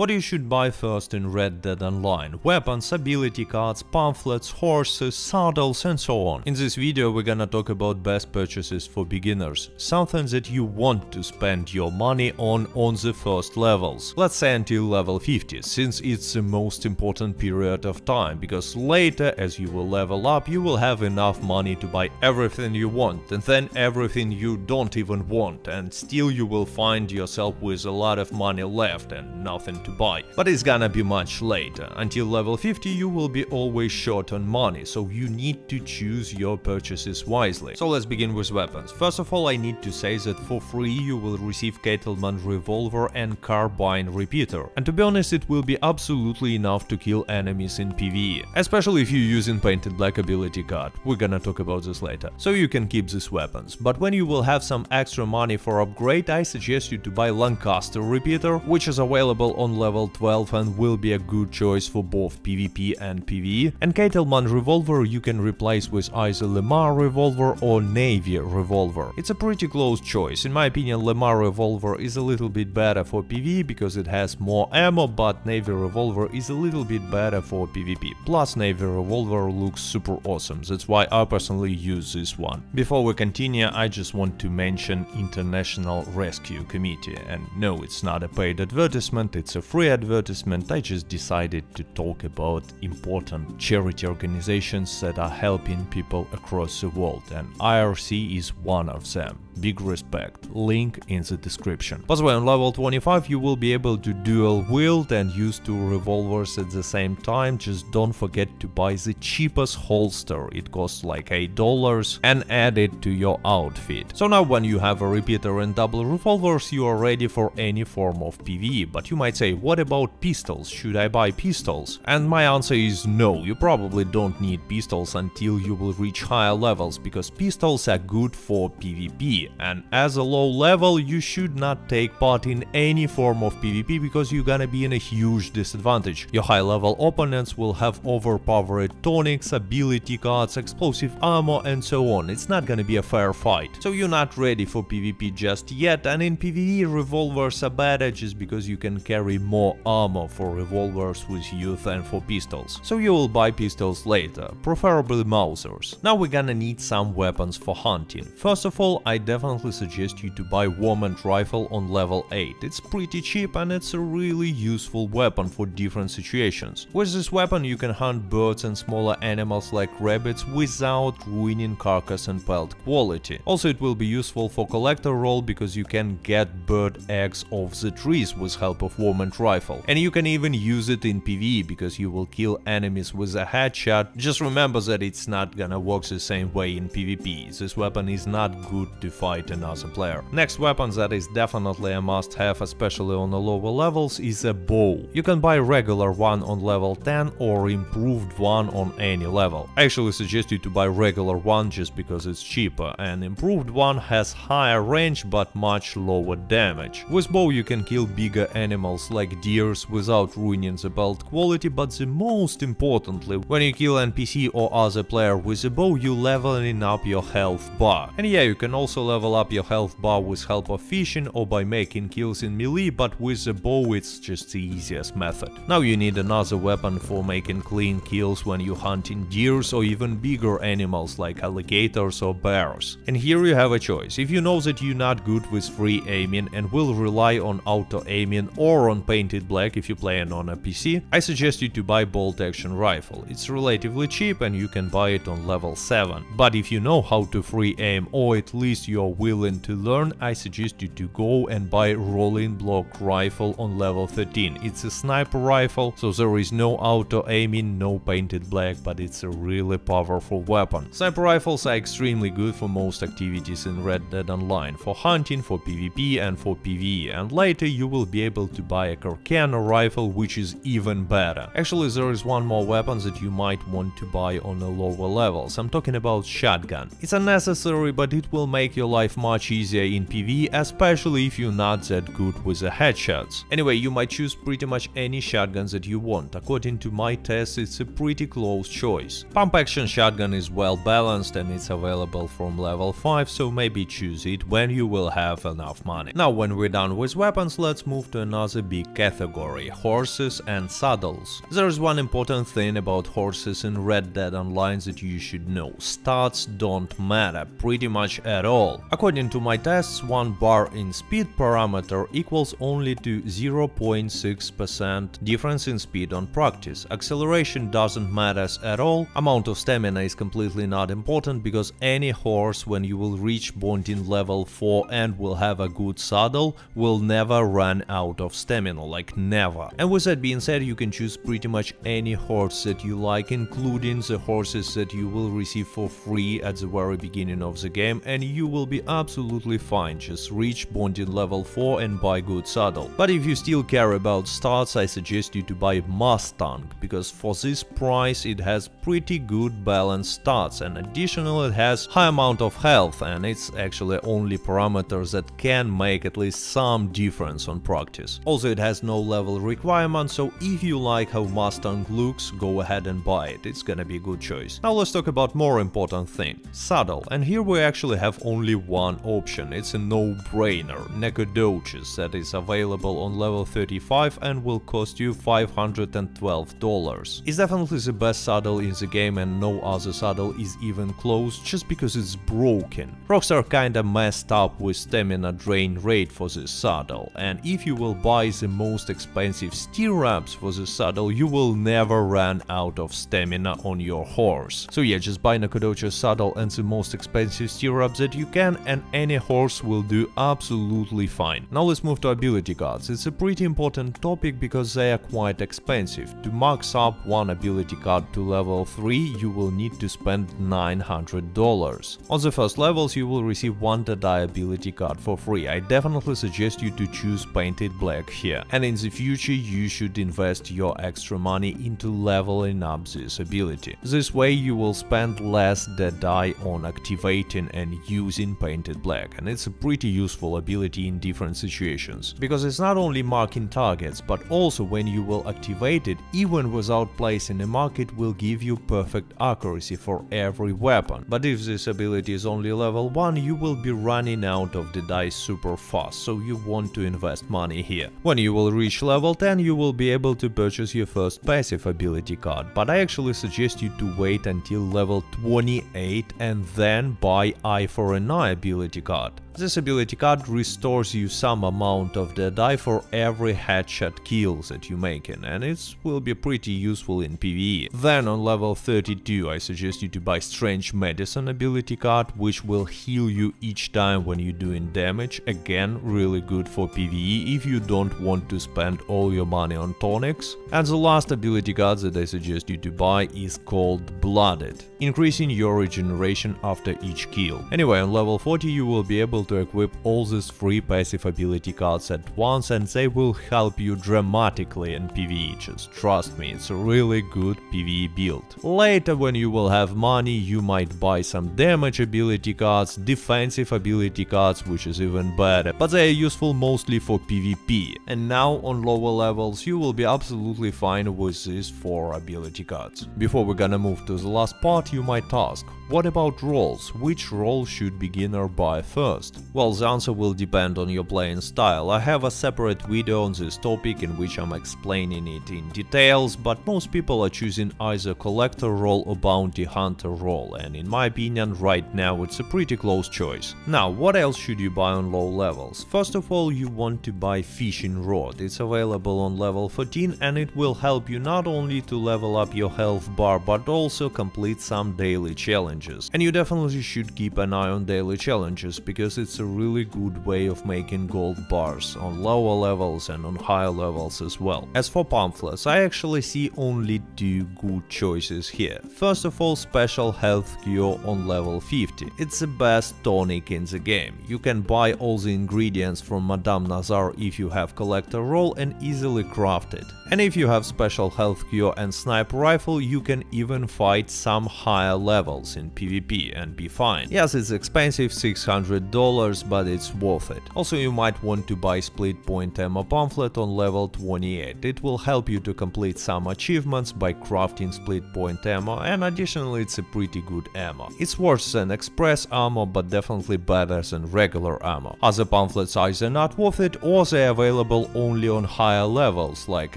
What you should buy first in Red Dead Online weapons, ability cards, pamphlets, horses, saddles and so on. In this video we're gonna talk about best purchases for beginners, something that you want to spend your money on on the first levels, let's say until level 50, since it's the most important period of time, because later as you will level up you will have enough money to buy everything you want and then everything you don't even want and still you will find yourself with a lot of money left and nothing to buy. But it's gonna be much later, until level 50 you will be always short on money, so you need to choose your purchases wisely. So let's begin with weapons. First of all I need to say that for free you will receive Cattleman revolver and carbine repeater, and to be honest it will be absolutely enough to kill enemies in PvE, especially if you're using Paint It Black ability card, we're gonna talk about this later. So you can keep these weapons, but when you will have some extra money for upgrade I suggest you to buy Lancaster repeater, which is available on level 12 and will be a good choice for both PvP and PvE, and Cattleman revolver you can replace with either LeMat revolver or Navy revolver. It's a pretty close choice, in my opinion LeMat revolver is a little bit better for PvE because it has more ammo, but Navy revolver is a little bit better for PvP. Plus Navy revolver looks super awesome, that's why I personally use this one. Before we continue, I just want to mention International Rescue Committee, and no, it's not a paid advertisement, it's a free advertisement, I just decided to talk about important charity organizations that are helping people across the world, and IRC is one of them. Big respect, link in the description. By the way, on level 25 you will be able to dual wield and use two revolvers at the same time, just don't forget to buy the cheapest holster, it costs like $8 and add it to your outfit. So now when you have a repeater and double revolvers you are ready for any form of PvE, but you might say what about pistols, should I buy pistols? And my answer is no, you probably don't need pistols until you will reach higher levels, because pistols are good for PvP and as a low level you should not take part in any form of PvP because you're gonna be in a huge disadvantage. Your high level opponents will have overpowered tonics, ability cards, explosive ammo and so on, it's not gonna be a fair fight. So you're not ready for PvP just yet and in PvE revolvers are better just because you can carry more ammo for revolvers with you than for pistols. So you will buy pistols later, preferably Mausers. Now we're gonna need some weapons for hunting. First of all I definitely suggest you to buy Varmint rifle on level 8. It's pretty cheap and it's a really useful weapon for different situations. With this weapon you can hunt birds and smaller animals like rabbits without ruining carcass and pelt quality. Also it will be useful for collector role because you can get bird eggs off the trees with help of Varmint rifle. And you can even use it in PvE because you will kill enemies with a headshot. Just remember that it's not gonna work the same way in PvP. This weapon is not good to fight another player. Next weapon that is definitely a must-have, especially on the lower levels, is a bow. You can buy regular one on level 10 or improved one on any level. I actually suggest you to buy regular one just because it's cheaper, and improved one has higher range but much lower damage. With bow you can kill bigger animals like deers without ruining the pelt quality, but the most importantly, when you kill NPC or other player with a bow you leveling up your health bar. And yeah, you can also level up your health bar with help of fishing or by making kills in melee, but with the bow it's just the easiest method. Now you need another weapon for making clean kills when you're hunting deers or even bigger animals like alligators or bears. And here you have a choice. If you know that you're not good with free aiming and will rely on auto aiming or on Paint It Black if you're playing on a PC, I suggest you to buy bolt action rifle. It's relatively cheap and you can buy it on level 7. But if you know how to free aim or at least you're willing to learn, I suggest you to go and buy rolling block rifle on level 13. It's a sniper rifle, so there is no auto aiming, no Paint It Black, but it's a really powerful weapon. Sniper rifles are extremely good for most activities in Red Dead Online, for hunting, for PvP and for PvE, and later you will be able to buy a Carcano rifle which is even better. Actually there is one more weapon that you might want to buy on the lower levels, I'm talking about shotgun. It's unnecessary but it will make your life much easier in PvE, especially if you're not that good with the headshots. Anyway, you might choose pretty much any shotguns that you want. According to my tests, it's a pretty close choice. Pump action shotgun is well balanced and it's available from level 5, so maybe choose it when you will have enough money. Now when we're done with weapons, let's move to another big category, horses and saddles. There's one important thing about horses in Red Dead Online that you should know. Stats don't matter pretty much at all. According to my tests, one bar in speed parameter equals only to 0.6% difference in speed on practice. Acceleration doesn't matter at all, amount of stamina is completely not important because any horse when you will reach bonding level 4 and will have a good saddle will never run out of stamina, like never. And with that being said, you can choose pretty much any horse that you like, including the horses that you will receive for free at the very beginning of the game and you will be absolutely fine, just reach bonding level 4 and buy good saddle. But if you still care about stats, I suggest you to buy Mustang, because for this price it has pretty good balanced stats and additionally it has high amount of health and it's actually only parameters that can make at least some difference on practice. Also it has no level requirement, so if you like how Mustang looks, go ahead and buy it, it's gonna be a good choice. Now let's talk about more important thing, saddle, and here we actually have only one option, it's a no-brainer, Nacogdoches, that is available on level 35 and will cost you $512. It's definitely the best saddle in the game and no other saddle is even close just because it's broken. Rockstar kinda messed up with stamina drain rate for this saddle and if you will buy the most expensive stirrups for the saddle you will never run out of stamina on your horse. So yeah, just buy Nacogdoches saddle and the most expensive stirrups that you can and any horse will do absolutely fine. Now let's move to ability cards. It's a pretty important topic because they are quite expensive. To max up one ability card to level 3 you will need to spend $900. On the first levels you will receive one Deadeye ability card for free. I definitely suggest you to choose Paint It Black here. And in the future you should invest your extra money into leveling up this ability. This way you will spend less Deadeye on activating and using Paint It Black and it's a pretty useful ability in different situations. Because it's not only marking targets but also when you will activate it even without placing a mark it will give you perfect accuracy for every weapon. But if this ability is only level 1 you will be running out of the dice super fast so you want to invest money here. When you will reach level 10 you will be able to purchase your first passive ability card but I actually suggest you to wait until level 28 and then buy Eye for an Eye ability card. This ability card restores you some amount of the die for every headshot kills that you making and it will be pretty useful in PvE. Then on level 32 I suggest you to buy Strange Medicine ability card which will heal you each time when you're doing damage, again really good for PvE if you don't want to spend all your money on tonics. And the last ability card that I suggest you to buy is called Blooded, increasing your regeneration after each kill. Anyway, on level 40 you will be able to equip all these free passive ability cards at once and they will help you dramatically in PvE, just trust me, it's a really good PvE build. Later when you will have money you might buy some damage ability cards, defensive ability cards which is even better, but they are useful mostly for PvP. And now on lower levels you will be absolutely fine with these 4 ability cards. Before we're gonna move to the last part you might ask, what about roles? Which role should beginner buy first? Well, the answer will depend on your playing style. I have a separate video on this topic in which I'm explaining it in details, but most people are choosing either collector role or bounty hunter role, and in my opinion right now it's a pretty close choice. Now, what else should you buy on low levels? First of all, you want to buy fishing rod. It's available on level 14 and it will help you not only to level up your health bar, but also complete some daily challenges. And you definitely should keep an eye on daily challenges, because it's a really good way of making gold bars on lower levels and on higher levels as well. As for pamphlets, I actually see only two good choices here. First of all, special health cure on level 50. It's the best tonic in the game. You can buy all the ingredients from Madame Nazar if you have collector role and easily craft it. And if you have special health cure and sniper rifle, you can even fight some higher levels in PvP and be fine. Yes, it's expensive, $600, but it's worth it. Also, you might want to buy split point ammo pamphlet on level 28. It will help you to complete some achievements by crafting split point ammo and additionally it's a pretty good ammo. It's worse than express ammo but definitely better than regular ammo. Other pamphlets either not worth it or they're available only on higher levels like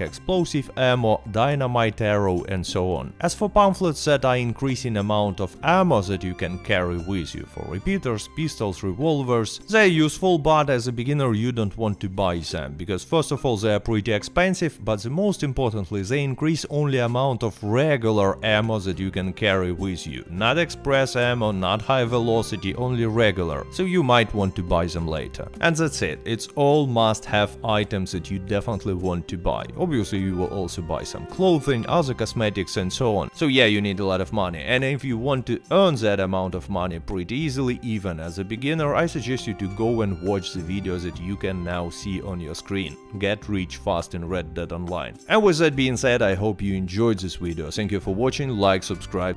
explosive ammo, dynamite arrow and so on. As for pamphlets that are increasing amount of ammo that you can carry with you for repeaters, pistols, revolvers, they're useful but as a beginner you don't want to buy them because first of all they're pretty expensive but the most importantly they increase only amount of regular ammo that you can carry with you. Not express ammo, not high velocity, only regular, so you might want to buy them later. And that's it, it's all must-have items that you definitely want to buy. Obviously you will also buy some clothing, other cosmetics and so on. So yeah, you need a lot of money. And if you want to earn that amount of money pretty easily, even as a beginner, I suggest you to go and watch the videos that you can now see on your screen. Get rich fast in Red Dead Online. And with that being said, I hope you enjoyed this video. Thank you for watching, like, subscribe.